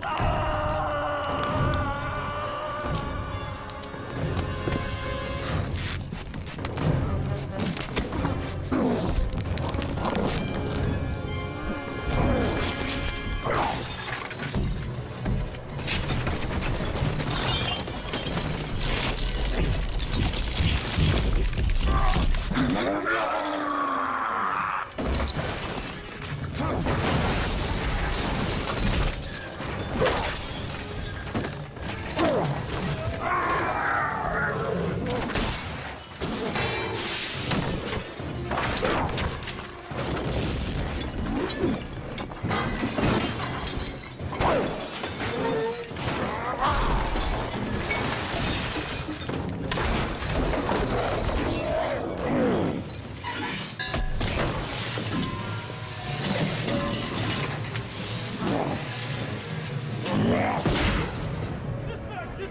Oh, no.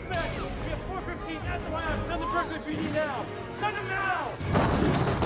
dispatch. We have 415 at the lab. Send the Berkeley PD now. Send them now!